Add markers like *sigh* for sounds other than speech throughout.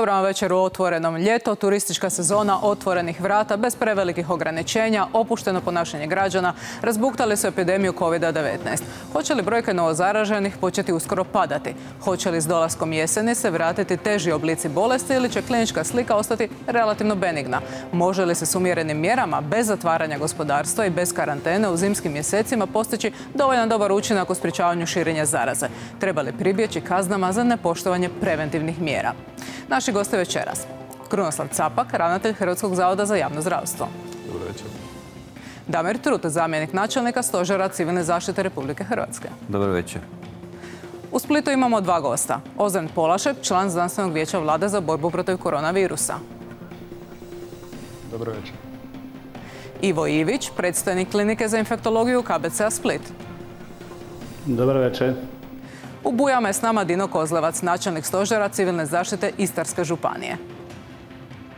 Dobro vam večer u otvorenom ljeto, turistička sezona otvorenih vrata bez prevelikih ograničenja, opušteno ponašanje građana, razbuktali su epidemiju COVID-19. Hoće li brojke novozaraženih početi uskoro padati? Hoće li s dolaskom jeseni se vratiti teži oblici bolesti ili će klinička slika ostati relativno benigna? Može li se s umjerenim mjerama bez zatvaranja gospodarstva i bez karantene u zimskim mjesecima postići dovoljan dobar učinak u sprječavanju širenja zaraze? Treba li pribjeći kaznama za nepoštovanje preventivnih mjera? Naši goste večeras. Krunoslav Capak, ravnatelj Hrvatskog zavoda za javno zdravstvo. Dobro večer. Damir Trut, zamjenik načelnika Stožera civilne zaštite Republike Hrvatske. Dobro večer. U Splitu imamo dva gosta. Ozren Polašek, član znanstvenog vijeća vlade za borbu protiv koronavirusa. Dobro večer. Ivo Ivić, predstojnik klinike za infektologiju KBC-a Split. Dobro večer. U Bujama je s nama Dino Kozlevac, načelnik stožera civilne zaštite Istarske županije.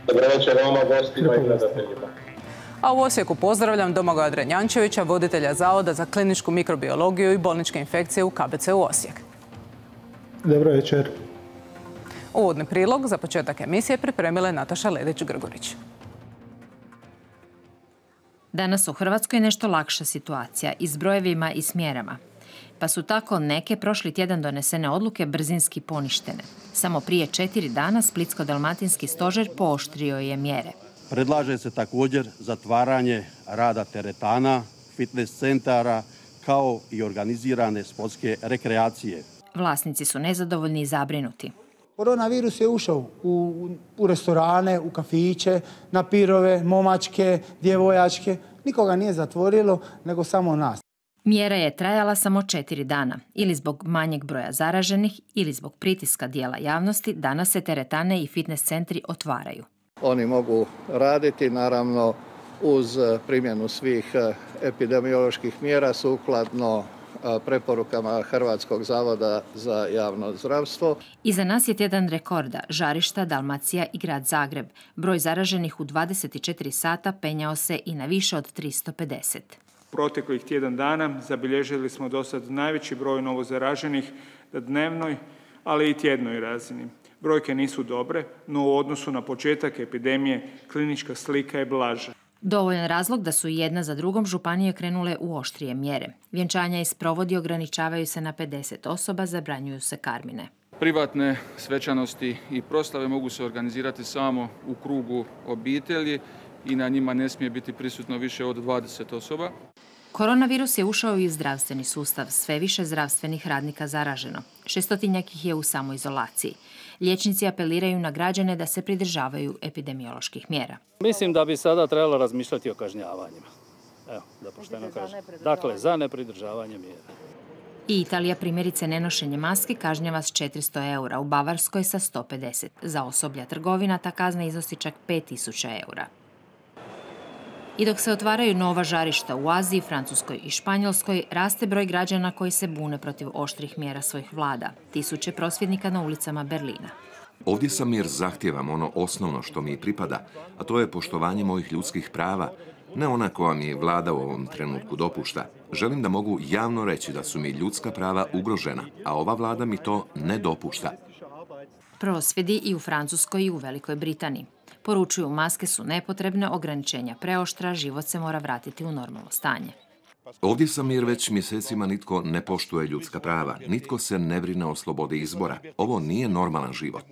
Dobro večer vama, gostima i gledateljima. A u Osijeku pozdravljam Domagoja Drenjančevića, voditelja Zavoda za kliničku mikrobiologiju i bolničke infekcije u KBC u Osijek. Dobro večer. Uvodni prilog za početak emisije pripremila je Nataša Ledić-Grgurić. Danas u Hrvatskoj je nešto lakša situacija i s brojevima i s mjerama. Pa su tako neke prošli tjedan donesene odluke brzinski poništene. Samo prije četiri dana Splitsko-dalmatinski stožer pooštrio je mjere. Predlaže se također zatvaranje rada teretana, fitness centara, kao i organizirane sportske rekreacije. Vlasnici su nezadovoljni i zabrinuti. Koronavirus je ušao u, u restorane, u kafiće, na pirove, momačke, djevojačke. Nikoga nije zatvorilo, nego samo nas. Mjera je trajala samo četiri dana. Ili zbog manjeg broja zaraženih, ili zbog pritiska dijela javnosti, danas se teretane i fitness centri otvaraju. Oni mogu raditi, naravno, uz primjenu svih eh, epidemioloških mjera sukladno eh, preporukama Hrvatskog zavoda za javno zdravstvo. Iza nas je tjedan rekorda, žarišta, Dalmacija i grad Zagreb. Broj zaraženih u 24 sata penjao se i na više od 350. Proteklih tjedan dana zabilježili smo do sad najveći broj novozaraženih na dnevnoj, ali i tjednoj razini. Brojke nisu dobre, no u odnosu na početak epidemije klinička slika je blaža. Dovoljan razlog da su jedna za drugom županije krenule u oštrije mjere. Vjenčanja i sprovodi ograničavaju se na 50 osoba, zabranjuju se karmine. Privatne svečanosti i proslave mogu se organizirati samo u krugu obitelji i na njima ne smije biti prisutno više od 20 osoba. Koronavirus je ušao i u zdravstveni sustav, sve više zdravstvenih radnika zaraženo. Šestotinjak ih je u samoizolaciji. Liječnici apeliraju na građane da se pridržavaju epidemioloških mjera. Mislim da bi sada trebalo razmišljati o kažnjavanjima. Evo, da pošteno kažem. Dakle, za nepridržavanje mjera. I Italija primjerice nenošenje maske kažnjava s 400 eura, u Bavarskoj sa 150. Za osoblja trgovina ta kazna iznosi čak 5000 eura. I dok se otvaraju nova žarišta u Aziji, Francuskoj i Španjolskoj, raste broj građana koji se bune protiv oštrih mjera svojih vlada. Tisuće prosvjednika na ulicama Berlina. Ovdje sam jer zahtijevam ono osnovno što mi pripada, a to je poštovanje mojih ljudskih prava, ne ona koja mi vlada u ovom trenutku dopušta. Želim da mogu javno reći da su mi ljudska prava ugrožena, a ova vlada mi to ne dopušta. Prosvjedi i u Francuskoj i u Velikoj Britaniji. Poručuju maske su nepotrebne, ograničenja preoštra, život se mora vratiti u normalno stanje. Ovdje sam jer već mjesecima nitko ne poštuje ljudska prava, nitko se ne brine o slobodi izbora. Ovo nije normalan život.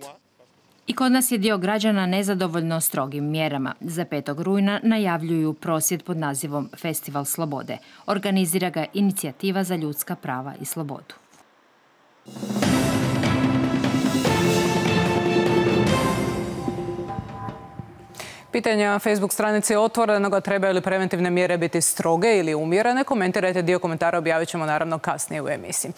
I kod nas je dio građana nezadovoljno strogim mjerama. Za 5. rujna najavljuju prosvjed pod nazivom Festival slobode. Organizira ga Inicijativa za ljudska prava i slobodu. Pitanje na Facebook stranici otvorenoga trebaju li preventivne mjere biti stroge ili umjerene. Komentirajte dio komentara, objavit ćemo naravno kasnije u emisiji.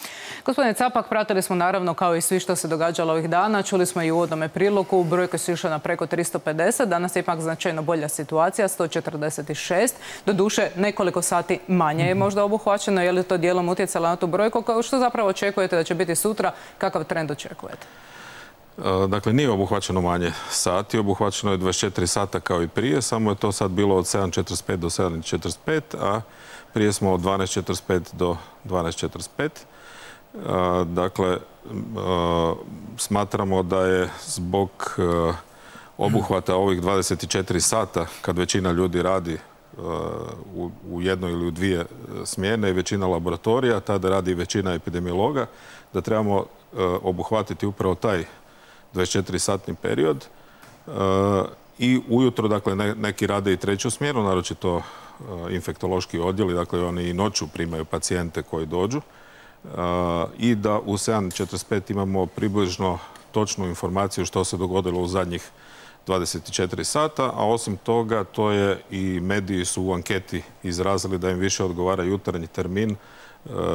Gospodine Capak, pratili smo naravno kao i svi što se događalo ovih dana. Čuli smo i u uvodnome prilogu, brojke su išle na preko 350, danas je ipak značajno bolja situacija, 146. Doduše, nekoliko sati manje je možda obuhvaćeno, je li to dijelom utjecalo na tu brojku, što zapravo očekujete da će biti sutra, kakav trend očekujete? E, dakle, nije obuhvaćeno manje sati, obuhvaćeno je 24 sata kao i prije, samo je to sad bilo od 7.45 do 7.45, a prije smo od 12.45 do 12.45. Dakle, smatramo da je zbog obuhvata ovih 24 sata, kad većina ljudi radi u jednoj ili u dvije smjene i većina laboratorija, tada radi većina epidemiologa, da trebamo obuhvatiti upravo taj 24-satni period i ujutro, dakle, neki rade i treću smjenu, naročito infektološki odjeli, dakle, oni i noću primaju pacijente koji dođu i da u 7.45 imamo približno točnu informaciju što se dogodilo u zadnjih 24 sata, a osim toga to je i mediji su u anketi izrazili da im više odgovara jutarnji termin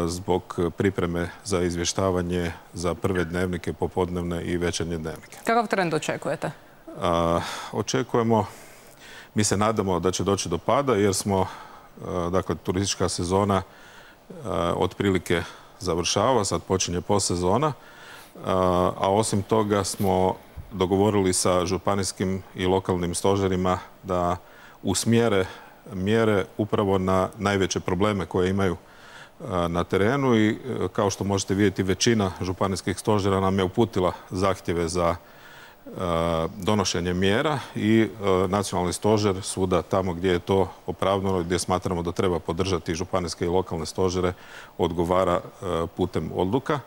zbog pripreme za izvještavanje za prve dnevnike, popodnevne i večernje dnevnike. Kakav trend očekujete? Očekujemo, mi se nadamo da će doći do pada jer smo, dakle, turistička sezona otprilike završava, sad počinje posezona, a osim toga smo dogovorili sa županijskim i lokalnim stožerima da usmjere mjere upravo na najveće probleme koje imaju na terenu i kao što možete vidjeti većina županijskih stožera nam je uputila zahtjeve za donošenje mjera i nacionalni stožer svuda tamo gdje je to opravdano i gdje smatramo da treba podržati županijske i lokalne stožere odgovara putem odluka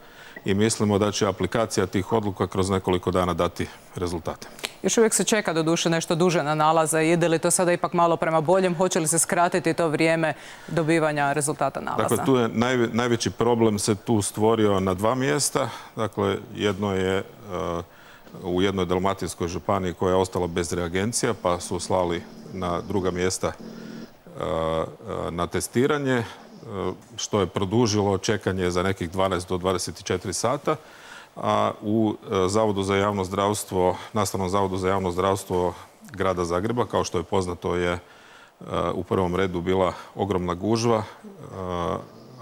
i mislimo da će aplikacija tih odluka kroz nekoliko dana dati rezultate. Još uvijek se čeka do duše nešto duže na nalaza. Ide li to sada ipak malo prema boljem? Hoće li se skratiti to vrijeme dobivanja rezultata nalaza? Dakle, tu je najveći problem se tu stvorio na dva mjesta. Dakle, jedno je u jednoj dalmatinskoj županiji koja je ostala bez reagencija, pa su slali na druga mjesta na testiranje, što je produžilo čekanje za nekih 12 do 24 sata. A u Zavodu za javno zdravstvo, nastavnom Zavodu za javno zdravstvo grada Zagreba, kao što je poznato, je u prvom redu bila ogromna gužva,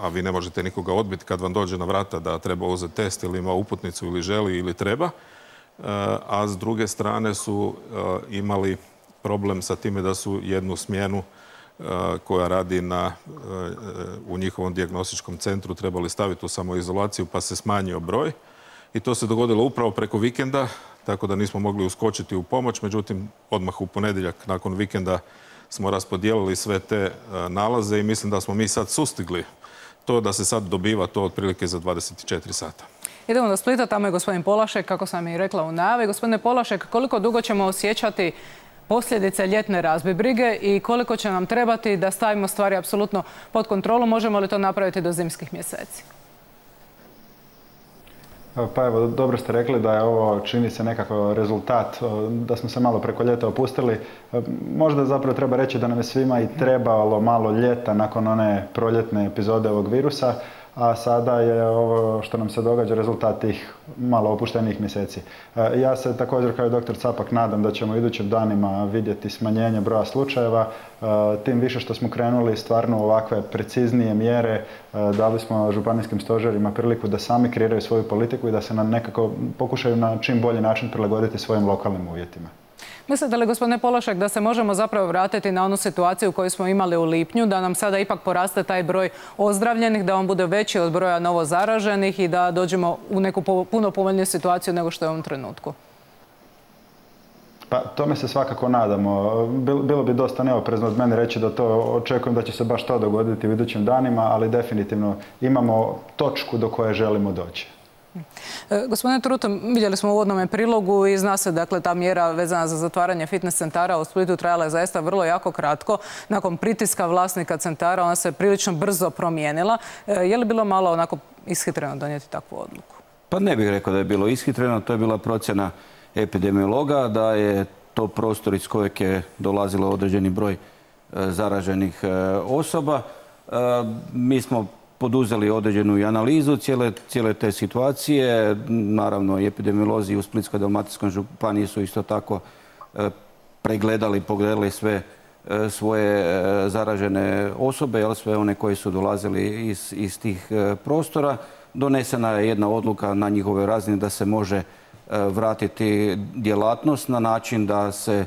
a vi ne možete nikoga odbiti kad vam dođe na vrata da treba uzeti test ili ima uputnicu ili želi ili treba a s druge strane su imali problem sa time da su jednu smjenu koja radi na, u njihovom dijagnostičkom centru trebali staviti u samoizolaciju pa se smanjio broj. I to se dogodilo upravo preko vikenda, tako da nismo mogli uskočiti u pomoć. Međutim, odmah u ponedjeljak nakon vikenda smo raspodijelili sve te nalaze i mislim da smo mi sad sustigli to da se sad dobiva to otprilike za 24 sata. Idemo do Splita, tamo je gospodin Polašek, kako sam i rekla u najavi. Gospodine Polašek, koliko dugo ćemo osjećati posljedice ljetne razbibrige i koliko će nam trebati da stavimo stvari apsolutno pod kontrolu? Možemo li to napraviti do zimskih mjeseci? Pa evo, dobro ste rekli da je ovo, čini se nekakav rezultat, da smo se malo preko ljeta opustili. Možda zapravo treba reći da nam je svima i trebalo malo ljeta nakon one proljetne epizode ovog virusa a sada je ovo što nam se događa rezultat tih malo opuštenih mjeseci. E, ja se također kao i dr. Capak nadam da ćemo idućim danima vidjeti smanjenje broja slučajeva, e, tim više što smo krenuli stvarno u ovakve preciznije mjere, e, dali smo županijskim stožerima priliku da sami kreiraju svoju politiku i da se nam nekako pokušaju na čim bolji način prilagoditi svojim lokalnim uvjetima. Mislite li, gospodine Pološak, da se možemo zapravo vratiti na onu situaciju koju smo imali u lipnju, da nam sada ipak poraste taj broj ozdravljenih, da on bude veći od broja novo zaraženih i da dođemo u neku puno povoljniju situaciju nego što je u ovom trenutku? Pa tome se svakako nadamo. Bilo bi dosta neoprezno od mene reći da to očekujem da će se baš to dogoditi u idućim danima, ali definitivno imamo točku do koje želimo doći. E, gospodine Truto, vidjeli smo u uvodnom prilogu i zna se dakle ta mjera vezana za zatvaranje fitness centara u Splitu trajala je zaista vrlo jako kratko. Nakon pritiska vlasnika centara ona se prilično brzo promijenila. E, je li bilo malo onako ishitreno donijeti takvu odluku? Pa ne bih rekao da je bilo ishitreno. To je bila procjena epidemiologa da je to prostor iz kojeg je dolazilo određeni broj e, zaraženih osoba. Mi smo poduzeli određenu analizu cijele, te situacije. Naravno, epidemiolozi u Splitsko-Dalmatinskoj županiji su isto tako e, pregledali, pogledali sve e, svoje e, zaražene osobe, jel, sve one koji su dolazili iz, iz tih prostora. Donesena je jedna odluka na njihove razine da se može vratiti djelatnost na način da se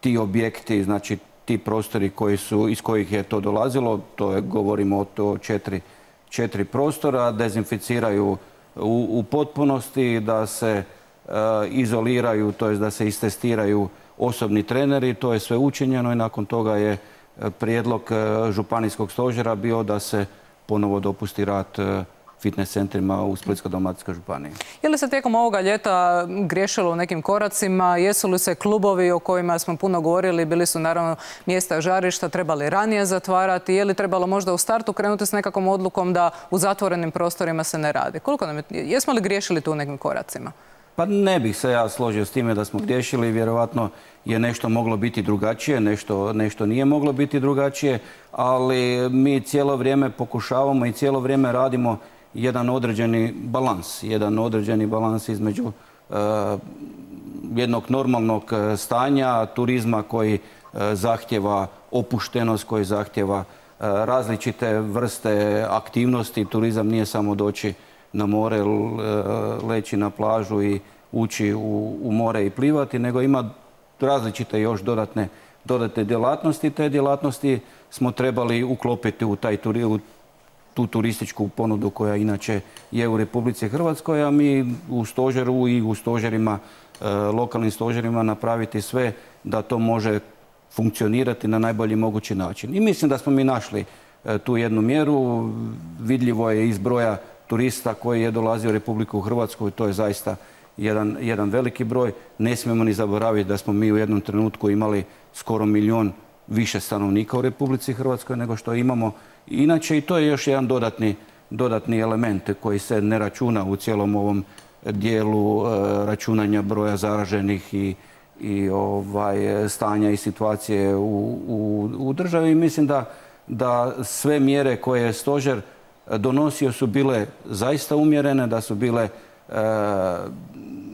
ti objekti, znači ti prostori koji su, iz kojih je to dolazilo, to je, govorimo o to četiri četiri prostora, dezinficiraju u, potpunosti, da se izoliraju, to je da se istestiraju osobni treneri. To je sve učinjeno i nakon toga je prijedlog županijskog stožera bio da se ponovo dopusti rad fitness centrima u Splitsko-dalmatinskoj županiji. Je li se tijekom ovoga ljeta griješilo u nekim koracima? Jesu li se klubovi o kojima smo puno govorili, bili su naravno mjesta žarišta, trebali ranije zatvarati? Je li trebalo možda u startu krenuti s nekakvom odlukom da u zatvorenim prostorima se ne radi? Koliko nam je, jesmo li griješili tu u nekim koracima? Pa ne bih se ja složio s time da smo griješili. Vjerovatno je nešto moglo biti drugačije, nešto, nešto nije moglo biti drugačije, ali mi cijelo vrijeme pokušavamo i cijelo vrijeme radimo jedan određeni balans, jedan određeni balans između e, jednog normalnog e, stanja, turizma koji e, zahtjeva opuštenost, koji zahtjeva različite vrste aktivnosti. Turizam nije samo doći na more, leći na plažu i ući u, more i plivati, nego ima različite još dodatne, dodatne djelatnosti. Te djelatnosti smo trebali uklopiti u taj u tu turističku ponudu koja inače je u Republici Hrvatskoj, a mi u stožeru i u stožerima, e, lokalnim stožerima napraviti sve da to može funkcionirati na najbolji mogući način. I mislim da smo mi našli e, tu jednu mjeru. Vidljivo je iz broja turista koji je dolazio u Republiku Hrvatsku i to je zaista jedan, jedan veliki broj. Ne smijemo ni zaboraviti da smo mi u jednom trenutku imali skoro milijon više stanovnika u Republici Hrvatskoj nego što imamo Inače i to je još jedan dodatni, dodatni element koji se ne računa u cijelom ovom dijelu e, računanja broja zaraženih i, i ovaj, stanja i situacije u, u, u državi. Mislim da, da sve mjere koje je stožer donosio su bile zaista umjerene, da su bile e,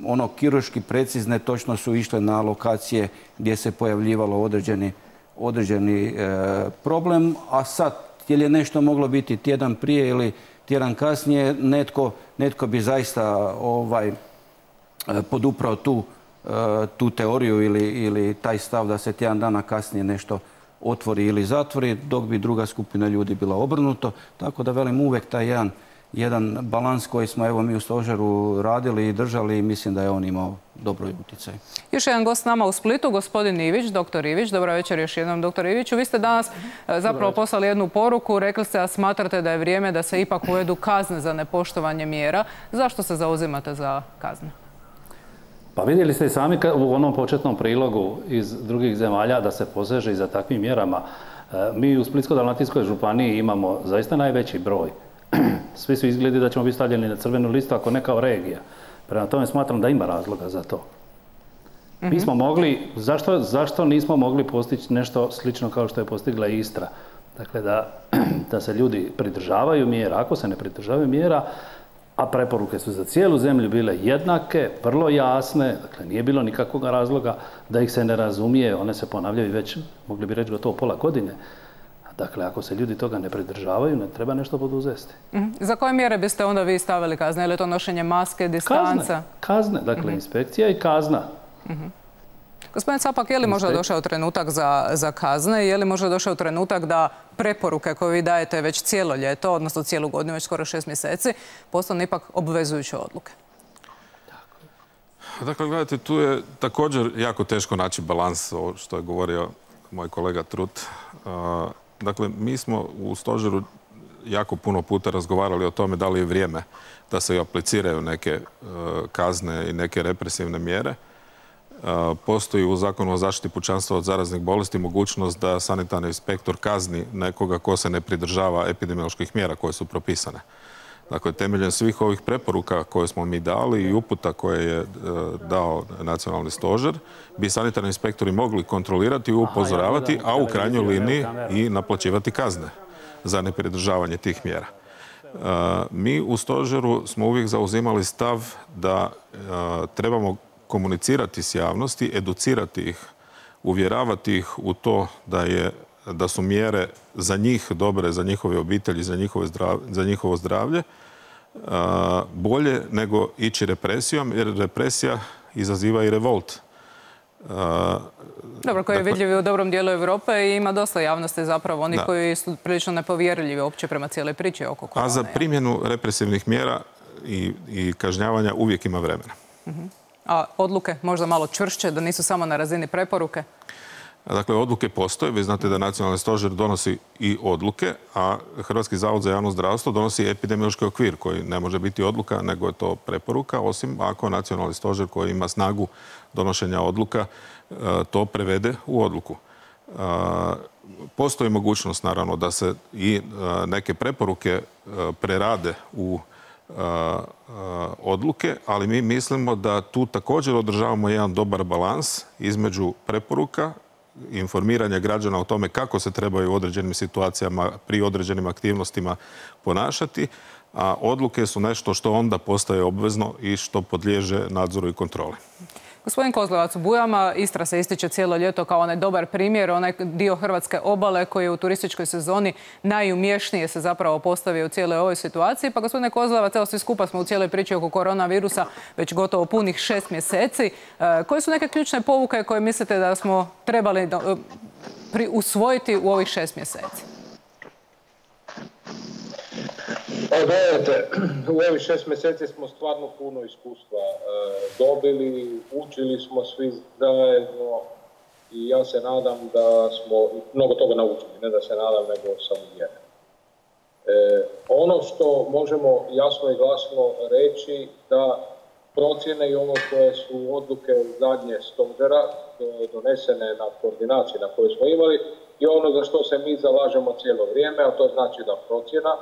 ono kirurški precizne, točno su išle na lokacije gdje se pojavljivalo određeni, određeni e, problem, a sad je je nešto moglo biti tjedan prije ili tjedan kasnije, netko, netko bi zaista ovaj, poduprao tu, tu teoriju ili, ili taj stav da se tjedan dana kasnije nešto otvori ili zatvori, dok bi druga skupina ljudi bila obrnuto. Tako da velim uvijek taj jedan jedan balans koji smo evo mi u stožeru radili i držali i mislim da je on imao dobro utjecaj. Još jedan gost s nama u Splitu, gospodin Ivić, doktor Ivić. Dobro večer još jednom, doktor Iviću. Vi ste danas e, zapravo poslali jednu poruku. Rekli ste da smatrate da je vrijeme da se ipak uvedu kazne za nepoštovanje mjera. Zašto se zauzimate za kazne? Pa vidjeli ste i sami u onom početnom prilogu iz drugih zemalja da se poseže i za takvim mjerama. E, mi u Splitsko-Dalmatinskoj županiji imamo zaista najveći broj *clears throat* svi su izgledi da ćemo biti stavljeni na crvenu listu ako ne kao regija. Prema tome smatram da ima razloga za to. Mi mhm. smo mogli, zašto, zašto nismo mogli postići nešto slično kao što je postigla Istra? Dakle, da, *clears throat* da se ljudi pridržavaju mjera. Ako se ne pridržavaju mjera, a preporuke su za cijelu zemlju bile jednake, vrlo jasne, dakle nije bilo nikakvog razloga da ih se ne razumije, one se ponavljaju već, mogli bi reći, gotovo pola godine. Dakle, ako se ljudi toga ne pridržavaju, ne treba nešto poduzesti. Mhm. Za koje mjere biste onda vi stavili kazne? Je li to nošenje maske, distanca? Kazne, kazne. dakle, mhm. inspekcija i kazna. Mhm. Gospodin Capak, je li možda došao trenutak za, za kazne? Je li možda došao trenutak da preporuke koje vi dajete već cijelo ljeto, odnosno cijelu godinu, već skoro šest mjeseci, postane ipak obvezujuće odluke? Dakle, gledajte, tu je također jako teško naći balans, ovo što je govorio moj kolega Trut. Dakle, mi smo u stožeru jako puno puta razgovarali o tome da li je vrijeme da se apliciraju neke e, kazne i neke represivne mjere. E, postoji u zakonu o zaštiti pučanstva od zaraznih bolesti mogućnost da sanitarni inspektor kazni nekoga ko se ne pridržava epidemioloških mjera koje su propisane. Dakle, temeljem svih ovih preporuka koje smo mi dali i uputa koje je e, dao nacionalni stožer, bi sanitarni inspektori mogli kontrolirati i upozoravati, a u krajnjoj liniji i naplaćivati kazne za nepridržavanje tih mjera. E, mi u stožeru smo uvijek zauzimali stav da e, trebamo komunicirati s javnosti, educirati ih, uvjeravati ih u to da je da su mjere za njih dobre, za njihove obitelji, za, za njihovo zdravlje, bolje nego ići represijom, jer represija izaziva i revolt. Dobro, koji je dakle- vidljiv u dobrom dijelu Europe i ima dosta javnosti zapravo, oni koji su prilično nepovjerljivi uopće prema cijeloj priči oko korone. A za primjenu represivnih mjera i, i kažnjavanja uvijek ima vremena. A odluke možda malo čvršće, da nisu samo na razini preporuke? Dakle, odluke postoje. Vi znate da nacionalni stožer donosi i odluke, a Hrvatski zavod za javno zdravstvo donosi epidemiološki okvir koji ne može biti odluka, nego je to preporuka, osim ako nacionalni stožer koji ima snagu donošenja odluka e, to prevede u odluku. E, Postoji mogućnost, naravno, da se i e, neke preporuke prerade u odluke, ali mi mislimo da tu također održavamo jedan dobar balans između preporuka informiranja građana o tome kako se trebaju u određenim situacijama pri određenim aktivnostima ponašati, a odluke su nešto što onda postaje obvezno i što podliježe nadzoru i kontroli. Gospodin Kozlovac, u Bujama Istra se ističe cijelo ljeto kao onaj dobar primjer, onaj dio Hrvatske obale koji je u turističkoj sezoni najumješnije se zapravo postavio u cijeloj ovoj situaciji. Pa gospodine Kozlovac, evo svi skupa smo u cijeloj priči oko koronavirusa već gotovo punih šest mjeseci. E, koje su neke ključne povuke koje mislite da smo trebali e, usvojiti u ovih šest mjeseci? Pa gledajte, u ovih šest mjeseci smo stvarno puno iskustva e, dobili, učili smo svi zajedno i ja se nadam da smo mnogo toga naučili, ne da se nadam, nego sam uvjeren. E, ono što možemo jasno i glasno reći da procjene i ovo koje su odluke zadnje stožera donesene na koordinaciji na kojoj smo imali i ono za što se mi zalažemo cijelo vrijeme, a to znači da procjena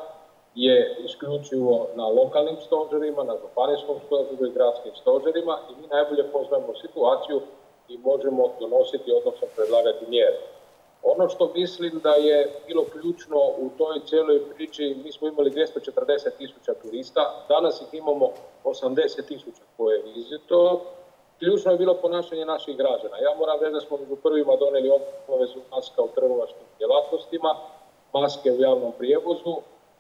je isključivo na lokalnim stožerima, na županijskom stožeru i gradskim stožerima i mi najbolje poznajemo situaciju i možemo donositi, odnosno predlagati mjere. Ono što mislim da je bilo ključno u toj cijeloj priči, mi smo imali 240 tisuća turista, danas ih imamo 80 tisuća koje je vizito. Ključno je bilo ponašanje naših građana. Ja moram reći da smo među prvima donijeli obavezu maska u trgovačkim djelatnostima, maske u javnom prijevozu,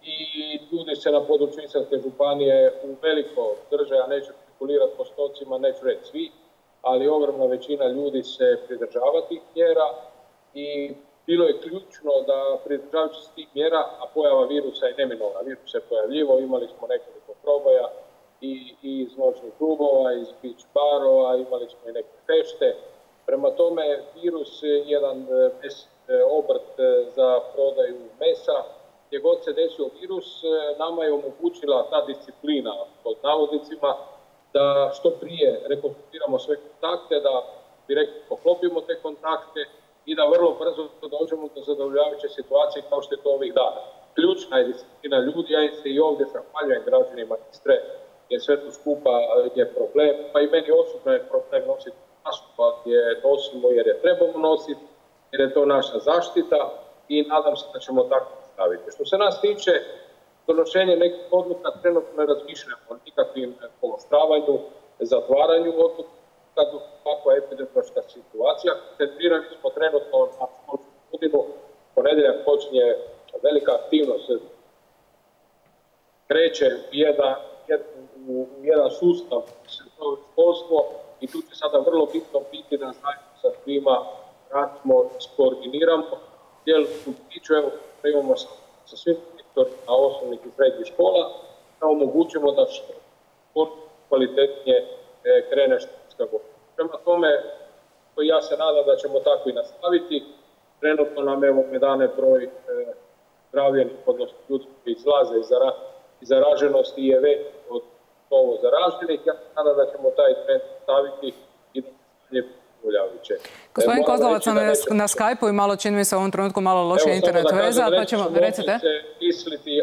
i ljudi se na području Istarske županije u veliko drže, ja neću spekulirati postocima, neću reći svi, ali ogromna većina ljudi se pridržava tih mjera i bilo je ključno da pridržavajući se tih mjera, a pojava virusa je neminovna, virus se pojavljivo, imali smo nekoliko proboja i, iz noćnih klubova, iz beach barova, imali smo i neke fešte. Prema tome, virus je jedan e, obrt e, za prodaju mesa, gdje god se desio virus, e, nama je omogućila ta disciplina pod navodnicima da što prije rekonstruiramo sve kontakte, da direktno poklopimo te kontakte i da vrlo brzo dođemo do zadovoljavajuće situacije kao što je to ovih dana. Ključna je disciplina ljudi, ja se i ovdje zahvaljujem građanima Istre, jer sve to skupa je problem, pa i meni osobno je problem nositi masku, pa je nosimo jer je trebamo nositi, jer je to naša zaštita i nadam se da ćemo tako staviti. Što se nas tiče, donošenje nekih odluka trenutno ne razmišljamo o nikakvim pooštravanju, zatvaranju odluka, kakva je epidemiološka situacija. Koncentrirani smo trenutno na godinu, ponedjeljak počinje velika aktivnost, kreće u jedan sustav školstvo i tu će sada vrlo bitno biti da zajedno sa svima radimo, skoordiniramo. Cijelu priču, evo, da imamo sa, svim na osnovnih i srednjih škola, da omogućimo da što kvalitetnije e, krene školska godina. Prema tome, ja se nadam da ćemo tako i nastaviti. Trenutno nam evo medane broj e, zdravljenih, odnosno ljudi koji izlaze iz zaraženosti je već od novo zaraženih. Ja se nadam da ćemo taj trend staviti i da zadovoljavajuće. Gospodin e, Kozlovac na, na Skype-u i malo čini mi se u ovom trenutku malo loše internet veza, pa ćemo, recite. Misliti,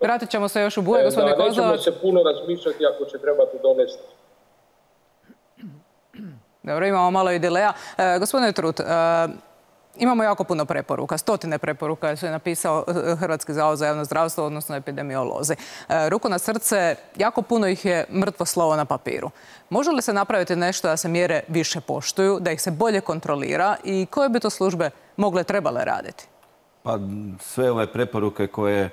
Vratit ćemo se još u buje, gospodine da, Kozlovac. Nećemo se puno razmišljati ako će trebati donesti. Dobro, imamo malo i dileja. E, gospodine Trut, e, Imamo jako puno preporuka, stotine preporuka su je napisao eh, Hrvatski zavod za javno zdravstvo, odnosno epidemiolozi. Eh, ruku na srce, jako puno ih je mrtvo slovo na papiru. Može li se napraviti nešto da se mjere više poštuju, da ih se bolje kontrolira i koje bi to službe mogle trebale raditi? Pa sve ove preporuke koje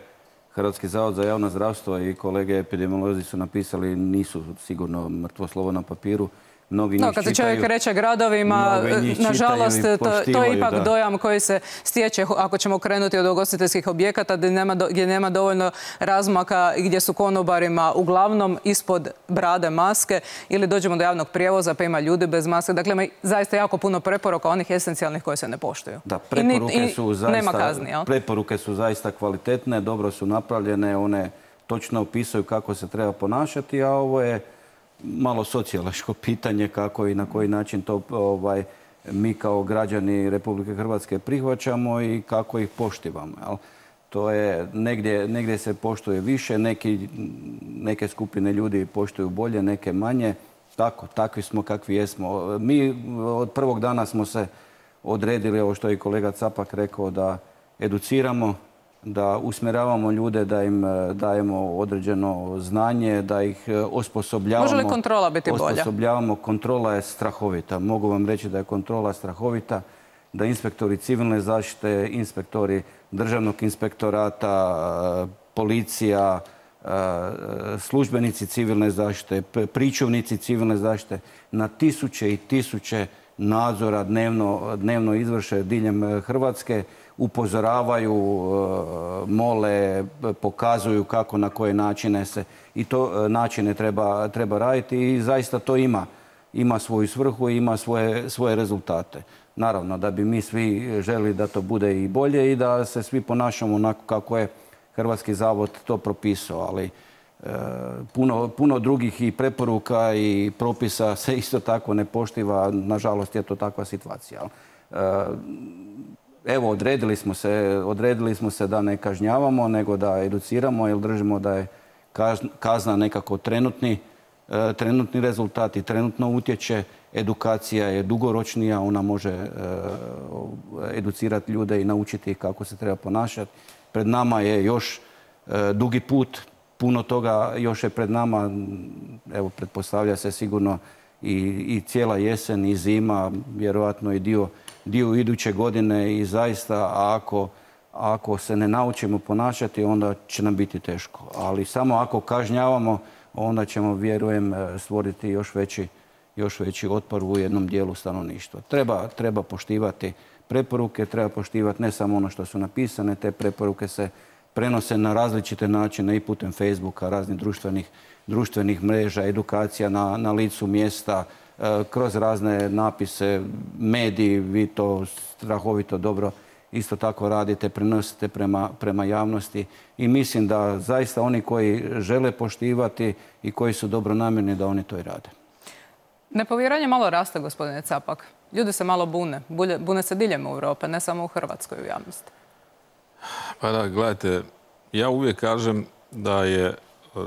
Hrvatski zavod za javno zdravstvo i kolege epidemiolozi su napisali nisu sigurno mrtvo slovo na papiru. Mnogi no, kad se čovjek reče gradovima, nažalost, to, je ipak dojam koji se stječe ako ćemo krenuti od ugostiteljskih objekata gdje nema, gdje nema dovoljno razmaka gdje su konobarima uglavnom ispod brade maske ili dođemo do javnog prijevoza pa ima ljudi bez maske. Dakle, ima zaista jako puno preporoka onih esencijalnih koje se ne poštuju. Da, preporuke su zaista, nema kazni, preporuke su zaista kvalitetne, dobro su napravljene, one točno opisuju kako se treba ponašati, a ovo je malo socijalaško pitanje kako i na koji način to ovaj, mi kao građani Republike Hrvatske prihvaćamo i kako ih poštivamo. Jel? To je, negdje, negdje se poštuje više, neki, neke skupine ljudi poštuju bolje, neke manje. Tako, takvi smo kakvi jesmo. Mi od prvog dana smo se odredili, ovo što je i kolega Capak rekao, da educiramo, da usmjeravamo ljude, da im e, dajemo određeno znanje, da ih e, osposobljavamo. Može li kontrola biti bolja? Osposobljavamo. Kontrola je strahovita. Mogu vam reći da je kontrola strahovita, da inspektori civilne zaštite, inspektori državnog inspektorata, e, policija, službenici civilne zaštite, pričuvnici civilne zaštite na tisuće i tisuće nadzora dnevno, dnevno izvrše diljem Hrvatske upozoravaju, e, mole, pokazuju kako, na koje načine se i to e, načine treba, treba raditi i zaista to ima. Ima svoju svrhu i ima svoje, svoje rezultate. Naravno da bi mi svi želi da to bude i bolje i da se svi ponašamo onako kako je Hrvatski zavod to propisao, ali e, puno, puno drugih i preporuka i propisa se isto tako ne poštiva. Nažalost je to takva situacija. Evo, odredili smo se, odredili smo se da ne kažnjavamo, nego da educiramo, jer držimo da je kazna nekako trenutni, e, trenutni rezultat i trenutno utječe. Edukacija je dugoročnija, ona može e, educirati ljude i naučiti ih kako se treba ponašati. Pred nama je još e, dugi put, puno toga još je pred nama, evo, pretpostavlja se sigurno i, i cijela jesen i zima, vjerojatno i dio dio iduće godine i zaista ako, ako se ne naučimo ponašati onda će nam biti teško. Ali samo ako kažnjavamo onda ćemo, vjerujem, e, stvoriti još veći, još veći otpor u jednom dijelu stanovništva. Treba, treba poštivati preporuke, treba poštivati ne samo ono što su napisane, te preporuke se prenose na različite načine i putem Facebooka, raznih društvenih, društvenih mreža, edukacija na, na licu mjesta, kroz razne napise, mediji, vi to strahovito dobro isto tako radite, prenosite prema, prema javnosti i mislim da zaista oni koji žele poštivati i koji su dobro namjerni da oni to i rade. Nepovjerenje malo raste, gospodine Capak. Ljudi se malo bune. Bune se diljem Europe, ne samo u Hrvatskoj u javnosti. Pa da, gledajte, ja uvijek kažem da je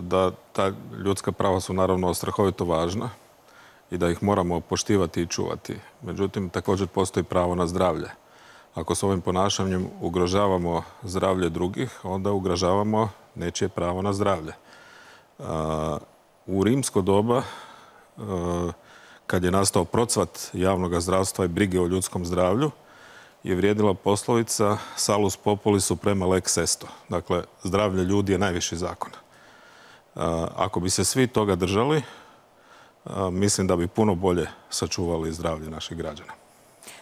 da ta ljudska prava su naravno strahovito važna i da ih moramo poštivati i čuvati. Međutim, također postoji pravo na zdravlje. Ako s ovim ponašanjem ugrožavamo zdravlje drugih, onda ugrožavamo nečije pravo na zdravlje. U rimsko doba, kad je nastao procvat javnog zdravstva i brige o ljudskom zdravlju, je vrijedila poslovica salus populis prema lex esto. Dakle, zdravlje ljudi je najviši zakon. Ako bi se svi toga držali, mislim da bi puno bolje sačuvali zdravlje naših građana.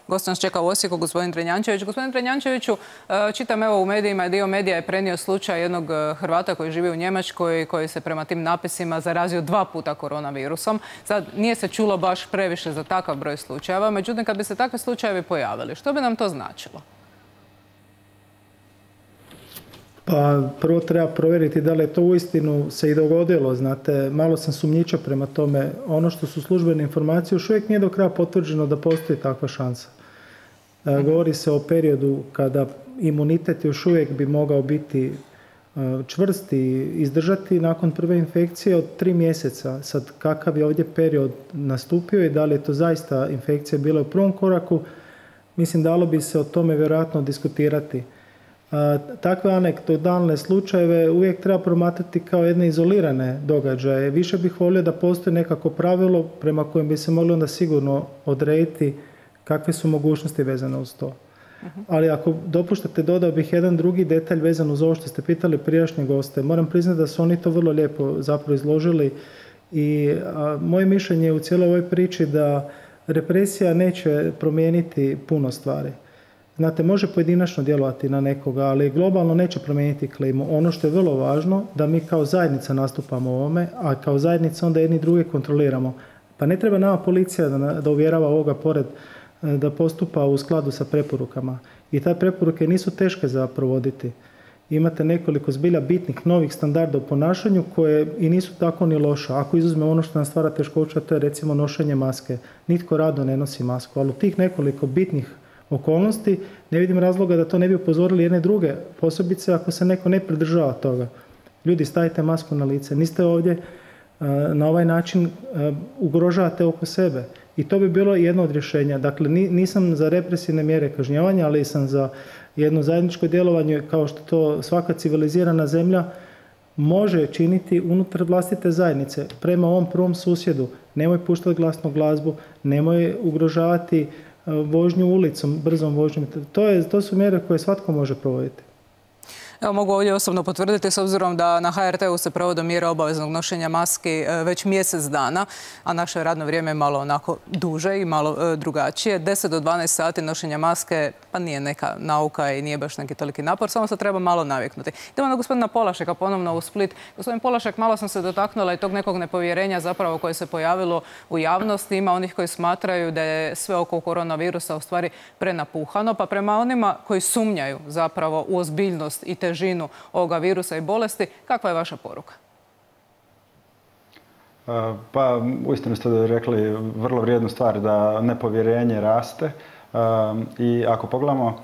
Gost nas čeka u Osijeku, gospodin Trenjančević. Gospodin Trenjančeviću, e, čitam evo u medijima, dio medija je prenio slučaj jednog e, Hrvata koji živi u Njemačkoj, koji se prema tim napisima zarazio dva puta koronavirusom. Sad, nije se čulo baš previše za takav broj slučajeva, međutim, kad bi se takvi slučajevi pojavili, što bi nam to značilo? Pa prvo treba provjeriti da li je to uistinu se i dogodilo. Znate, malo sam sumnjiča prema tome. Ono što su službene informacije još uvijek nije do kraja potvrđeno da postoji takva šansa. E, govori se o periodu kada imunitet još uvijek bi mogao biti e, čvrst i izdržati nakon prve infekcije od tri mjeseca. Sad kakav je ovdje period nastupio i da li je to zaista infekcija bila u prvom koraku, mislim dalo bi se o tome vjerojatno diskutirati takve anekdotalne slučajeve uvijek treba promatrati kao jedne izolirane događaje. Više bih volio da postoji nekako pravilo prema kojem bi se mogli onda sigurno odrediti kakve su mogućnosti vezane uz to. Ali ako dopuštate, dodao bih jedan drugi detalj vezan uz ovo što ste pitali prijašnje goste. Moram priznati da su oni to vrlo lijepo zapravo izložili i moje mišljenje u cijeloj ovoj priči da represija neće promijeniti puno stvari. Znate, može pojedinačno djelovati na nekoga, ali globalno neće promijeniti klimu. Ono što je vrlo važno, da mi kao zajednica nastupamo u ovome, a kao zajednica onda jedni druge kontroliramo. Pa ne treba nama policija da, da uvjerava ovoga pored e, da postupa u skladu sa preporukama. I te preporuke nisu teške za provoditi. Imate nekoliko zbilja bitnih novih standarda u ponašanju koje i nisu tako ni loše. Ako izuzme ono što nam stvara teškoća, to je recimo nošenje maske. Nitko rado ne nosi masku, ali u tih nekoliko bitnih okolnosti ne vidim razloga da to ne bi upozorili jedne druge posebice ako se neko ne pridržava toga. Ljudi, stavite masku na lice. Niste ovdje na ovaj način ugrožavate oko sebe. I to bi bilo jedno od rješenja. Dakle, nisam za represivne mjere kažnjavanja, ali sam za jedno zajedničko djelovanje kao što to svaka civilizirana zemlja može činiti unutar vlastite zajednice prema ovom prvom susjedu. Nemoj puštati glasnu glazbu, nemoj ugrožavati vožnju ulicom, brzom vožnjom. To, je, to su mjere koje svatko može provoditi. Evo mogu ovdje osobno potvrditi s obzirom da na HRT-u se provode mjere obaveznog nošenja maski e, već mjesec dana, a naše radno vrijeme je malo onako duže i malo e, drugačije. 10 do 12 sati nošenja maske pa nije neka nauka i nije baš neki toliki napor, samo se treba malo naviknuti. Idemo na gospodina Polašeka ponovno u Split. Gospodin Polašek, malo sam se dotaknula i tog nekog nepovjerenja zapravo koje se pojavilo u javnosti. Ima onih koji smatraju da je sve oko koronavirusa u stvari prenapuhano, pa prema onima koji sumnjaju zapravo u ozbiljnost i težinu ovoga virusa i bolesti. Kakva je vaša poruka? Pa, uistinu ste rekli vrlo vrijednu stvar da nepovjerenje raste i ako pogledamo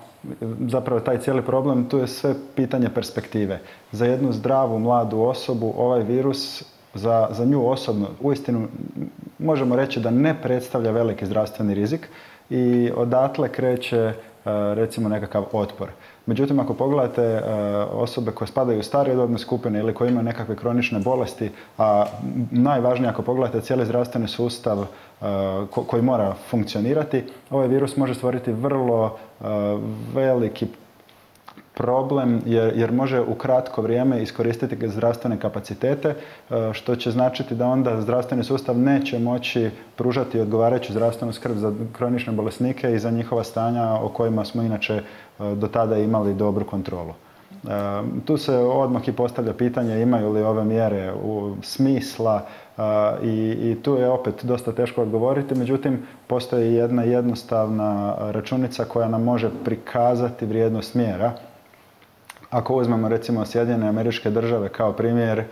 zapravo taj cijeli problem, tu je sve pitanje perspektive. Za jednu zdravu mladu osobu ovaj virus za, za nju osobno uistinu možemo reći da ne predstavlja veliki zdravstveni rizik i odatle kreće recimo nekakav otpor. Međutim, ako pogledate e, osobe koje spadaju u starije dobne skupine ili koje imaju nekakve kronične bolesti, a najvažnije ako pogledate cijeli zdravstveni sustav e, koji mora funkcionirati, ovaj virus može stvoriti vrlo e, veliki problem jer, jer može u kratko vrijeme iskoristiti zdravstvene kapacitete, e, što će značiti da onda zdravstveni sustav neće moći pružati odgovarajuću zdravstvenu skrb za kronične bolesnike i za njihova stanja o kojima smo inače e, do tada imali dobru kontrolu. E, tu se odmah i postavlja pitanje imaju li ove mjere u smisla i, i tu je opet dosta teško odgovoriti, međutim postoji jedna jednostavna računica koja nam može prikazati vrijednost mjera ako uzmemo recimo Sjedinjene američke države kao primjer e,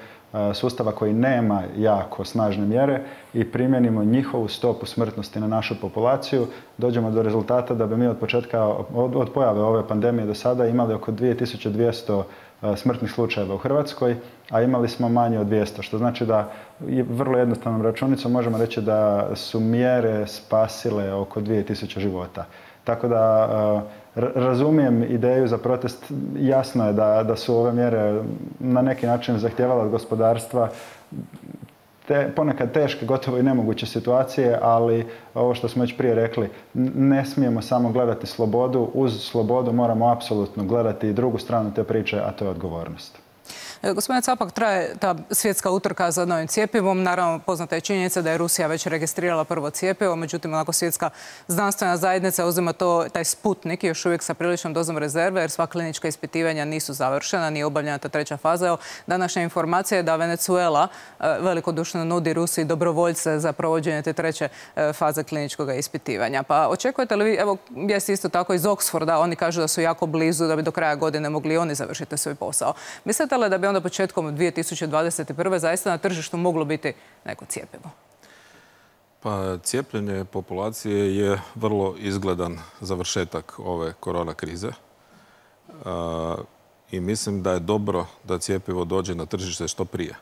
sustava koji nema jako snažne mjere i primjenimo njihovu stopu smrtnosti na našu populaciju, dođemo do rezultata da bi mi od početka, od, pojave ove pandemije do sada imali oko 2200 e, smrtnih slučajeva u Hrvatskoj, a imali smo manje od 200, što znači da vrlo jednostavnom računicom možemo reći da su mjere spasile oko 2000 života. Tako da e, razumijem ideju za protest. Jasno je da, da su ove mjere na neki način zahtjevale od gospodarstva te, ponekad teške, gotovo i nemoguće situacije, ali ovo što smo već prije rekli, ne smijemo samo gledati slobodu, uz slobodu moramo apsolutno gledati i drugu stranu te priče, a to je odgovornost. Gospodine Capak, traje ta svjetska utrka za novim cijepivom. Naravno, poznata je činjenica da je Rusija već registrirala prvo cijepivo, međutim, onako svjetska znanstvena zajednica uzima to, taj sputnik još uvijek sa priličnom dozom rezerve, jer sva klinička ispitivanja nisu završena, nije obavljena ta treća faza. Evo, današnja informacija je da Venezuela e, velikodušno nudi Rusiji dobrovoljce za provođenje te treće e, faze kliničkog ispitivanja. Pa očekujete li vi, evo, jest isto tako iz Oxforda, oni kažu da su jako blizu, da bi do kraja godine mogli oni završiti svoj posao. Mislite li da bi onda početkom 2021. zaista na tržištu moglo biti neko cijepivo? Pa cijepljenje populacije je vrlo izgledan završetak ove korona krize. I mislim da je dobro da cijepivo dođe na tržište što prije.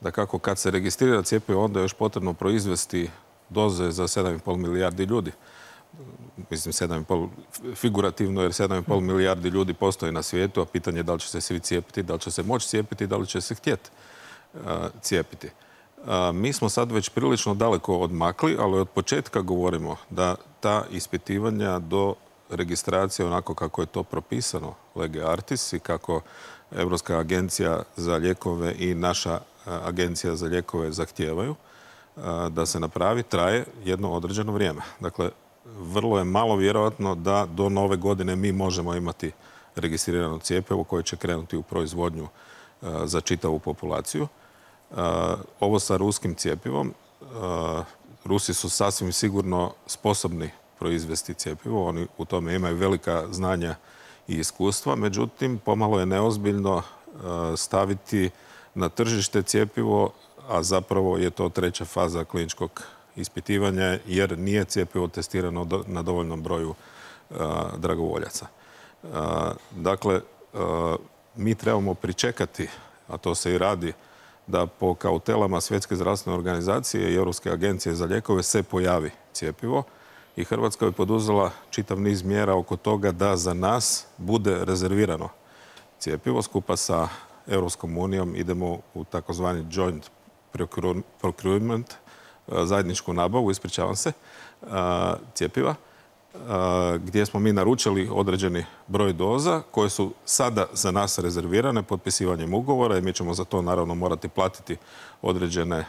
Da kako kad se registrira cijepivo, onda je još potrebno proizvesti doze za 7,5 milijardi ljudi mislim 7,5 figurativno jer 7,5 milijardi ljudi postoji na svijetu, a pitanje je da li će se svi cijepiti, da li će se moći cijepiti, da li će se htjeti cijepiti. mi smo sad već prilično daleko odmakli, ali od početka govorimo da ta ispitivanja do registracija onako kako je to propisano lege artis i kako Europska agencija za lijekove i naša agencija za lijekove zahtijevaju da se napravi, traje jedno određeno vrijeme. Dakle, vrlo je malo vjerojatno da do nove godine mi možemo imati registrirano cijepivo koje će krenuti u proizvodnju za čitavu populaciju. Ovo sa ruskim cijepivom, Rusi su sasvim sigurno sposobni proizvesti cijepivo, oni u tome imaju velika znanja i iskustva, međutim, pomalo je neozbiljno staviti na tržište cijepivo, a zapravo je to treća faza kliničkog ispitivanja jer nije cijepivo testirano na dovoljnom broju dragovoljaca. Dakle, mi trebamo pričekati, a to se i radi, da po kautelama Svjetske zdravstvene organizacije i Europske agencije za lijekove se pojavi cijepivo i Hrvatska je poduzela čitav niz mjera oko toga da za nas bude rezervirano cijepivo skupa sa Europskom unijom idemo u takozvani joint procurement, zajedničku nabavu, ispričavam se, cijepiva, gdje smo mi naručili određeni broj doza koje su sada za nas rezervirane potpisivanjem ugovora i mi ćemo za to naravno morati platiti određene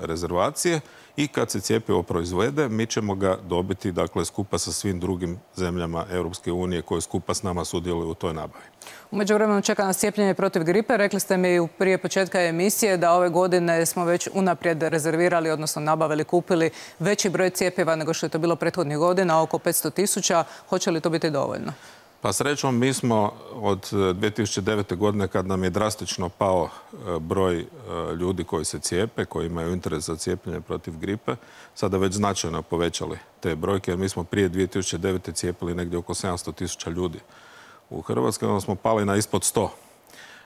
rezervacije i kad se cijepivo proizvede mi ćemo ga dobiti dakle skupa sa svim drugim zemljama Europske unije koje skupa s nama sudjeluju u toj nabavi. U međuvremenu čeka nas cijepljenje protiv gripe. Rekli ste mi prije početka emisije da ove godine smo već unaprijed rezervirali, odnosno nabavili, kupili veći broj cijepiva nego što je to bilo prethodnih godina, oko 500 tisuća. Hoće li to biti dovoljno? Pa srećom, mi smo od 2009. godine kad nam je drastično pao e, broj e, ljudi koji se cijepe, koji imaju interes za cijepljenje protiv gripe, sada već značajno povećali te brojke, jer mi smo prije 2009. cijepili negdje oko 700 tisuća ljudi u Hrvatskoj, onda smo pali na ispod 100.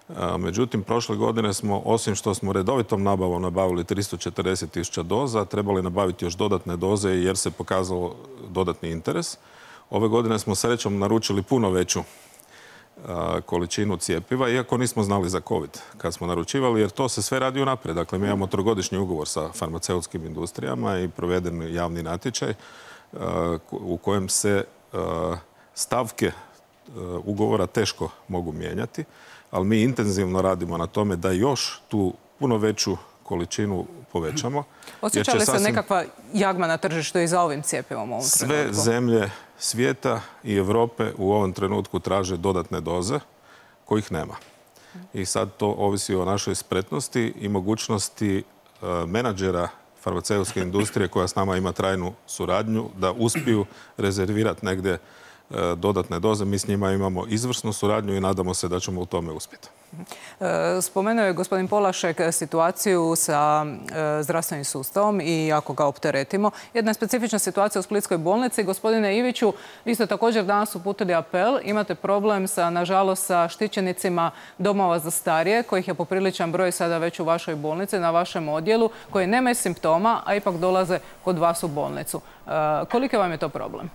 E, međutim, prošle godine smo, osim što smo redovitom nabavom nabavili 340 tisuća doza, trebali nabaviti još dodatne doze jer se pokazalo dodatni interes. Ove godine smo srećom naručili puno veću količinu cijepiva, iako nismo znali za COVID kad smo naručivali, jer to se sve radi unaprijed. Dakle, mi imamo trogodišnji ugovor sa farmaceutskim industrijama i proveden javni natječaj u kojem se stavke ugovora teško mogu mijenjati, ali mi intenzivno radimo na tome da još tu puno veću količinu povećamo. Osjeća li se nekakva jagma na tržištu i za ovim cijepivom ovom Sve zemlje svijeta i Europe u ovom trenutku traže dodatne doze kojih nema. I sad to ovisi o našoj spretnosti i mogućnosti e, menadžera farmaceutske *laughs* industrije koja s nama ima trajnu suradnju da uspiju rezervirati negdje E, dodatne doze. Mi s njima imamo izvrsnu suradnju i nadamo se da ćemo u tome uspjeti. E, spomenuo je gospodin Polašek situaciju sa e, zdravstvenim sustavom i ako ga opteretimo. Jedna specifična situacija u Splitskoj bolnici. Gospodine Iviću, vi ste također danas uputili apel. Imate problem sa, nažalost, sa štićenicima domova za starije, kojih je popriličan broj sada već u vašoj bolnici, na vašem odjelu, koji nemaju simptoma, a ipak dolaze kod vas u bolnicu. Koliki vam je to problem?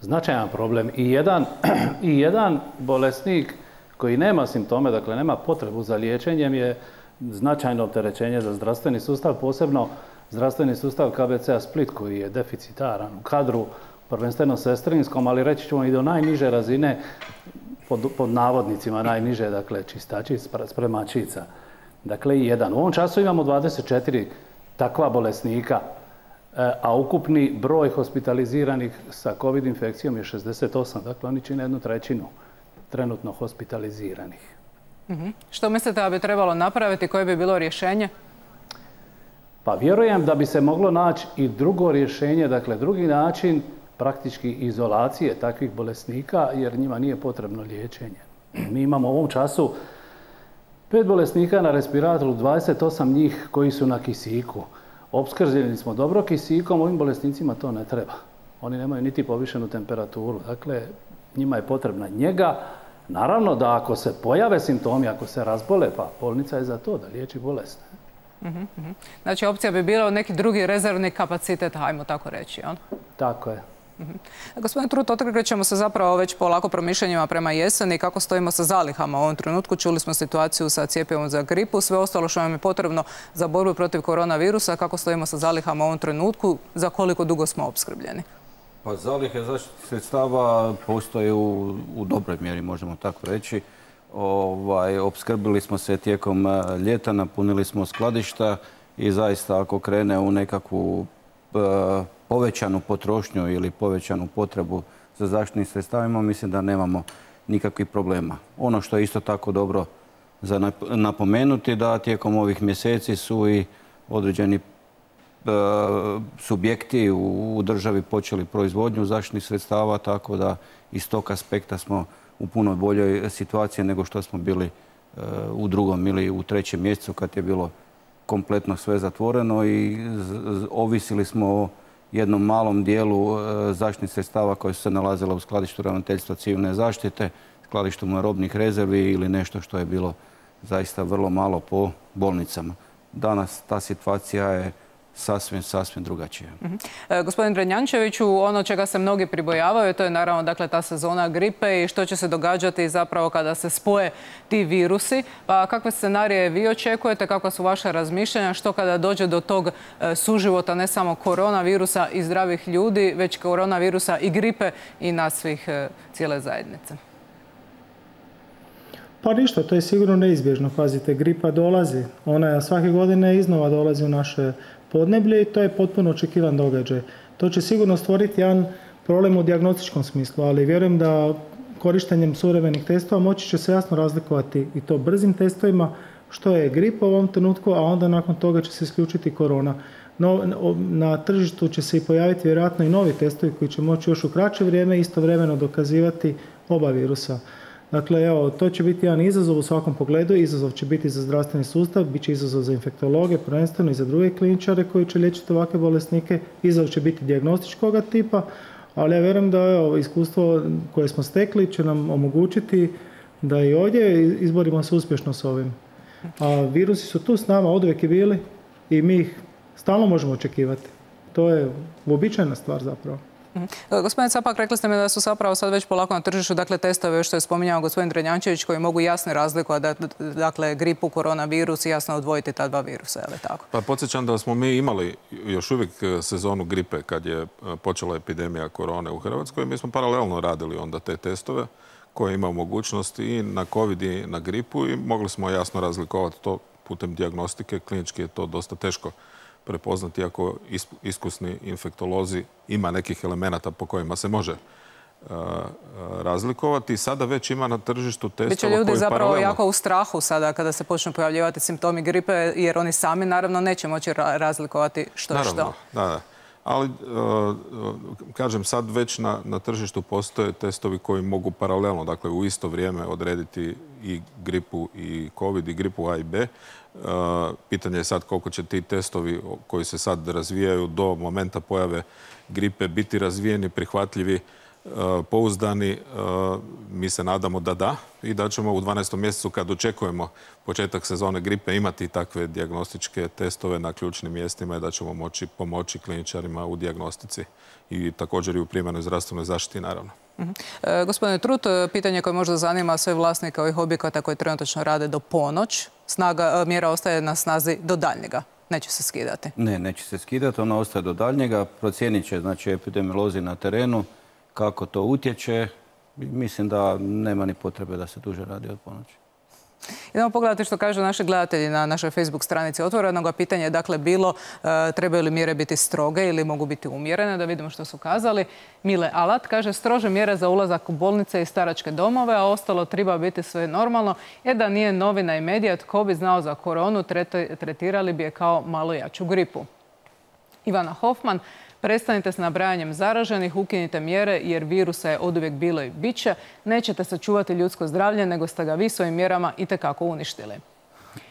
značajan problem. I jedan, *clears throat* I jedan bolesnik koji nema simptome, dakle nema potrebu za liječenjem je značajno opterećenje za zdravstveni sustav, posebno zdravstveni sustav KBC-a Split koji je deficitaran u kadru, prvenstveno sestrinskom, ali reći ćemo i do najniže razine, pod, pod navodnicima najniže, dakle čistačic, spremačica. Dakle, i jedan. U ovom času imamo 24 takva bolesnika E, a ukupni broj hospitaliziranih sa COVID infekcijom je 68. Dakle, oni čine jednu trećinu trenutno hospitaliziranih. Mhm. Što mislite da bi trebalo napraviti? Koje bi bilo rješenje? Pa vjerujem da bi se moglo naći i drugo rješenje, dakle drugi način praktički izolacije takvih bolesnika jer njima nije potrebno liječenje. Mi imamo u ovom času pet bolesnika na respiratoru, 28 njih koji su na kisiku opskrzljeni smo dobro kisikom, ovim bolesnicima to ne treba. Oni nemaju niti povišenu temperaturu. Dakle, njima je potrebna njega. Naravno da ako se pojave simptomi, ako se razbole, pa bolnica je za to da liječi bolesne. Mhm, mhm. Znači, opcija bi bila neki drugi rezervni kapacitet, hajmo tako reći, on? Tako je. Mhm. Gospodin Trut, otrgli ćemo se zapravo već polako promišljanjima prema jeseni. Kako stojimo sa zalihama u ovom trenutku? Čuli smo situaciju sa cijepivom za gripu. Sve ostalo što vam je potrebno za borbu protiv koronavirusa. Kako stojimo sa zalihama u ovom trenutku? Za koliko dugo smo opskrbljeni? Pa zalihe zaštitnih sredstava postoje u, dobroj mjeri, možemo tako reći. Ovaj, obskrbili smo se tijekom e, ljeta, napunili smo skladišta i zaista ako krene u nekakvu e, povećanu potrošnju ili povećanu potrebu za zaštitnim sredstavima, mislim da nemamo nikakvih problema. Ono što je isto tako dobro za napomenuti da tijekom ovih mjeseci su i određeni subjekti u državi počeli proizvodnju zaštitnih sredstava, tako da iz tog aspekta smo u puno boljoj situaciji nego što smo bili e, u drugom ili u trećem mjesecu kad je bilo kompletno sve zatvoreno i ovisili smo o jednom malom dijelu e, zaštitnih sredstava koje su se nalazile u skladištu ravnateljstva civilne zaštite, skladištu robnih rezervi ili nešto što je bilo zaista vrlo malo po bolnicama. Danas ta situacija je sasvim, sasvim drugačija. Uh gospodin Drenjančeviću, ono čega se mnogi pribojavaju, to je naravno dakle, ta sezona gripe i što će se događati zapravo kada se spoje ti virusi. Pa kakve scenarije vi očekujete, kakva su vaše razmišljanja, što kada dođe do tog e, suživota ne samo koronavirusa i zdravih ljudi, već koronavirusa i gripe i nas svih e, cijele zajednice? Pa ništa, to je sigurno neizbježno. Pazite, gripa dolazi. Ona svake godine iznova dolazi u naše podneblje i to je potpuno očekivan događaj. To će sigurno stvoriti jedan problem u dijagnostičkom smislu, ali vjerujem da korištenjem suvremenih testova moći će se jasno razlikovati i to brzim testovima što je grip u ovom trenutku, a onda nakon toga će se isključiti korona. Na tržištu će se i pojaviti vjerojatno i novi testovi koji će moći još u kraće vrijeme istovremeno dokazivati oba virusa. Dakle, evo, to će biti jedan izazov u svakom pogledu. Izazov će biti za zdravstveni sustav, bit će izazov za infektologe, prvenstveno i za druge kliničare koji će liječiti ovakve bolesnike. Izazov će biti dijagnostičkog tipa, ali ja vjerujem da evo, iskustvo koje smo stekli će nam omogućiti da i ovdje izborimo se uspješno s ovim. A virusi su tu s nama, oduvijek i bili i mi ih stalno možemo očekivati. To je uobičajena stvar zapravo. Mhm. E, gospodin Capak, rekli ste mi da su zapravo sad već polako na tržištu, dakle, testove što je spominjao gospodin Drenjančević koji mogu jasno razlikovati, dakle, gripu, koronavirus i jasno odvojiti ta dva virusa, je li tako? Pa podsjećam da smo mi imali još uvijek e, sezonu gripe kad je e, počela epidemija korone u Hrvatskoj. Mi smo paralelno radili onda te testove koje imaju mogućnost i na COVID i na gripu i mogli smo jasno razlikovati to putem diagnostike. Klinički je to dosta teško prepoznati ako iskusni infektolozi ima nekih elemenata po kojima se može uh, uh, razlikovati. Sada već ima na tržištu testova Biće ljudi zapravo jako u strahu sada kada se počnu pojavljivati simptomi gripe jer oni sami naravno neće moći razlikovati što je što. Da, da. Ali, uh, kažem, sad već na, na tržištu postoje testovi koji mogu paralelno, dakle u isto vrijeme odrediti i gripu i COVID i gripu A i B. Pitanje je sad koliko će ti testovi koji se sad razvijaju do momenta pojave gripe biti razvijeni, prihvatljivi, pouzdani. Mi se nadamo da da i da ćemo u 12. mjesecu kad očekujemo početak sezone gripe imati takve diagnostičke testove na ključnim mjestima i da ćemo moći pomoći kliničarima u diagnostici i također i u primarnoj zdravstvenoj zaštiti naravno. Mhm. E, gospodine Trut, e, pitanje koje možda zanima sve vlasnike ovih objekata koji trenutačno rade do ponoć. Snaga, e, mjera ostaje na snazi do daljnjega. Neće se skidati. Ne, neće se skidati. Ona ostaje do daljnjega. Procijenit će znači, epidemiolozi na terenu kako to utječe. Mislim da nema ni potrebe da se duže radi od ponoći. Idemo pogledati što kažu naši gledatelji na našoj Facebook stranici otvorenog. Pitanje je dakle bilo e, trebaju li mjere biti stroge ili mogu biti umjerene, da vidimo što su kazali. Mile Alat kaže strože mjere za ulazak u bolnice i staračke domove, a ostalo treba biti sve normalno, jer da nije novina i medija, tko bi znao za koronu, tretirali bi je kao malo jaču gripu. Ivana Hoffman, Prestanite s nabrajanjem zaraženih, ukinite mjere jer virusa je oduvijek bilo i bit će. Nećete sačuvati ljudsko zdravlje, nego ste ga vi svojim mjerama i tekako uništili.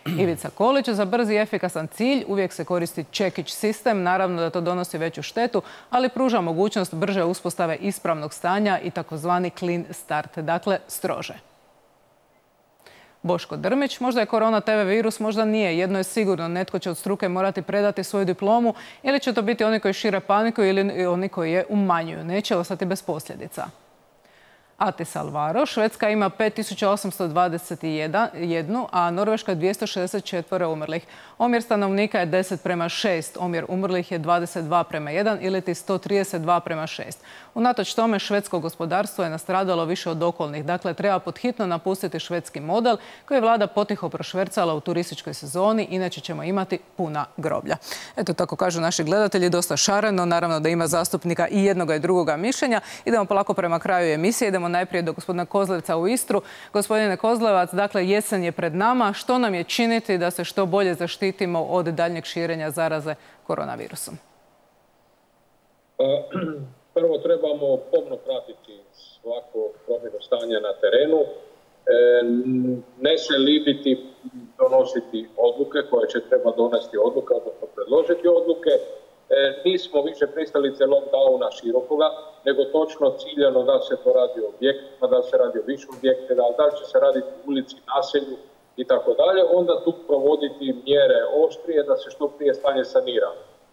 Ivica Kolić, za brzi i efikasan cilj uvijek se koristi čekić sistem. Naravno da to donosi veću štetu, ali pruža mogućnost brže uspostave ispravnog stanja i takozvani clean start, dakle strože. Boško Drmić. Možda je korona TV virus, možda nije. Jedno je sigurno, netko će od struke morati predati svoju diplomu ili će to biti oni koji šire paniku ili oni koji je umanjuju. Neće ostati bez posljedica. Atis Alvaro. Švedska ima 5821, a Norveška 264 umrlih. Omjer stanovnika je 10 prema 6, omjer umrlih je 22 prema 1 ili ti 132 prema 6. Unatoč tome švedsko gospodarstvo je nastradalo više od okolnih. Dakle, treba podhitno napustiti švedski model koji je vlada potiho prošvercala u turističkoj sezoni, inače ćemo imati puna groblja. Eto, tako kažu naši gledatelji, dosta šareno. Naravno da ima zastupnika i jednoga i drugoga mišljenja. Idemo polako prema kraju emisije. Idemo najprije do gospodina Kozlevca u Istru. Gospodine Kozlevac, dakle, jesen je pred nama. Što nam je činiti da se što bolje zaštitimo od daljnjeg širenja zaraze koronavirusom? Pa, *clears throat* prvo trebamo pomno pratiti svako promjenu stanja na terenu. E, ne se libiti donositi odluke koje će treba donesti odluke, odnosno predložiti odluke. E, nismo više pristalice lockdowna širokoga, nego točno ciljano da se to radi o objektima, da se radi o više objekte, da će se raditi u ulici, naselju i tako dalje, onda tu provoditi mjere oštrije da se što prije stanje sanira.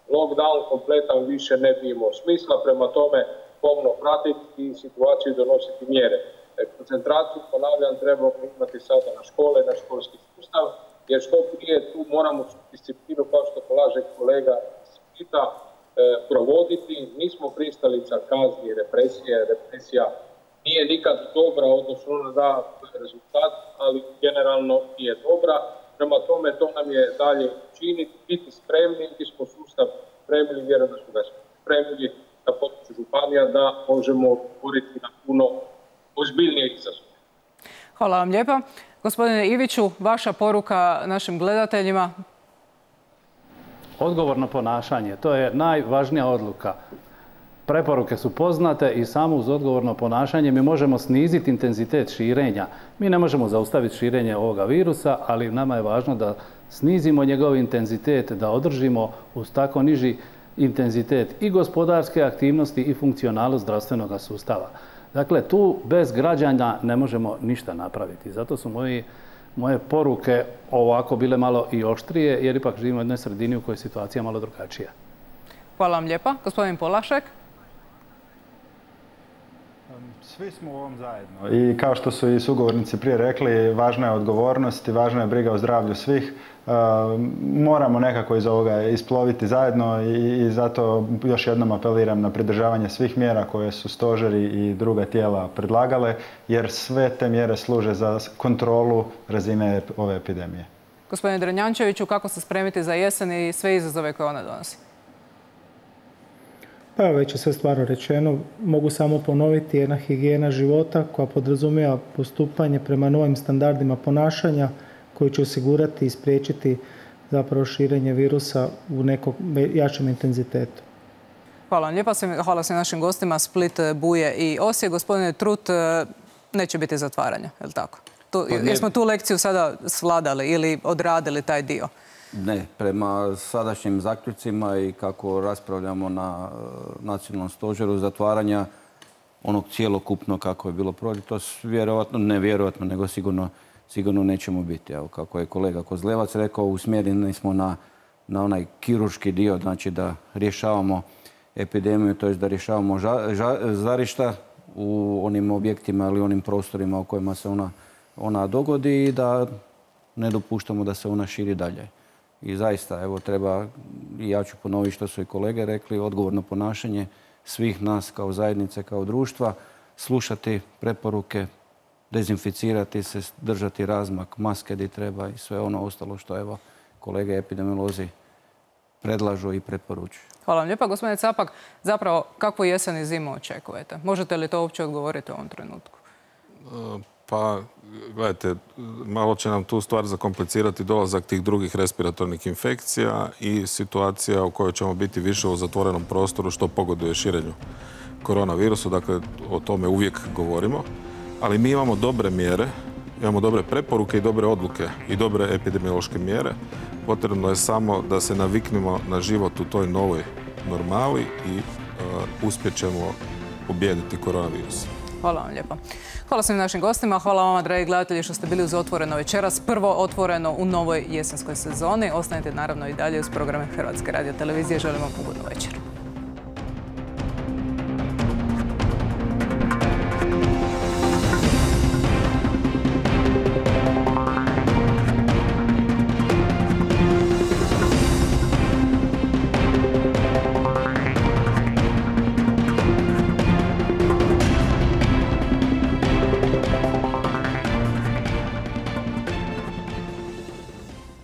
Lockdown kompletan više ne bi imao smisla, prema tome pomno pratiti i situaciju donositi mjere. E, koncentraciju, ponavljam, trebamo imati sada na škole, na školski sustav, jer što prije tu moramo disciplinu, kao što polaže kolega Spita, e, provoditi. Nismo pristalica kazni, represije. Represija nije nikad dobra, odnosno ona da rezultat, ali generalno nije dobra. Prema tome, to nam je dalje činiti, biti spremni, mi smo sustav spremili, vjerujem da smo ga spremili na području županija da možemo govoriti na puno ozbiljnije izazove. Hvala vam lijepa. Gospodine Iviću, vaša poruka našim gledateljima? Odgovorno ponašanje, to je najvažnija odluka. Preporuke su poznate i samo uz odgovorno ponašanje mi možemo sniziti intenzitet širenja. Mi ne možemo zaustaviti širenje ovoga virusa, ali nama je važno da snizimo njegov intenzitet, da održimo uz tako niži intenzitet i gospodarske aktivnosti i funkcionalnost zdravstvenog sustava. Dakle, tu bez građanja ne možemo ništa napraviti. Zato su moji, moje poruke ovako bile malo i oštrije, jer ipak živimo u jednoj sredini u kojoj je situacija malo drugačija. Hvala vam lijepa. Gospodin Polašek. Svi smo u ovom zajedno. I kao što su i sugovornici prije rekli, važna je odgovornost i važna je briga o zdravlju svih. E, moramo nekako iz ovoga isploviti zajedno i zato još jednom apeliram na pridržavanje svih mjera koje su stožeri i druga tijela predlagale, jer sve te mjere služe za kontrolu razine ove epidemije. Gospodine Drenjančeviću, kako se spremiti za jesen i sve izazove koje ona donosi? Pa već je sve stvarno rečeno. Mogu samo ponoviti jedna higijena života koja podrazumijeva postupanje prema novim standardima ponašanja koji će osigurati i spriječiti zapravo širenje virusa u nekom jačem intenzitetu. Hvala vam lijepa. Hvala svim našim gostima Split, Buje i Osijek. Gospodine Trut, neće biti zatvaranja, je li tako? Pa jesmo tu lekciju sada svladali ili odradili taj dio? Ne, prema sadašnjim zaključcima i kako raspravljamo na e, nacionalnom stožeru zatvaranja onog cijelokupno kako je bilo to vjerojatno, ne vjerojatno, nego sigurno, sigurno nećemo biti. Evo, kako je kolega Kozlevac rekao, usmjereni smo na, na onaj kiruški dio, znači da rješavamo epidemiju, to da rješavamo zarišta u onim objektima ili onim prostorima u kojima se ona, ona dogodi i da ne dopuštamo da se ona širi dalje. I zaista, evo, treba, i ja ću ponoviti što su i kolege rekli, odgovorno ponašanje svih nas kao zajednice, kao društva, slušati preporuke, dezinficirati se, držati razmak, maske di treba i sve ono ostalo što evo kolege epidemiolozi predlažu i preporučuju. Hvala vam lijepa. Gospodine Capak, zapravo kakvu jesen i zimu očekujete? Možete li to uopće odgovoriti u ovom trenutku? Pa, gledajte, malo će nam tu stvar zakomplicirati dolazak tih drugih respiratornih infekcija i situacija u kojoj ćemo biti više u zatvorenom prostoru što pogoduje širenju koronavirusu. Dakle, o tome uvijek govorimo. Ali mi imamo dobre mjere, imamo dobre preporuke i dobre odluke i dobre epidemiološke mjere. Potrebno je samo da se naviknemo na život u toj novoj normali i uh, uspjećemo pobijediti koronavirus. Hvala vam lijepo. Hvala svim našim gostima, hvala vama dragi gledatelji što ste bili uz Otvoreno večeras. Prvo otvoreno u novoj jesenskoj sezoni. Ostanite naravno i dalje uz programe Hrvatske radio televizije. Želim vam pogodnu večer.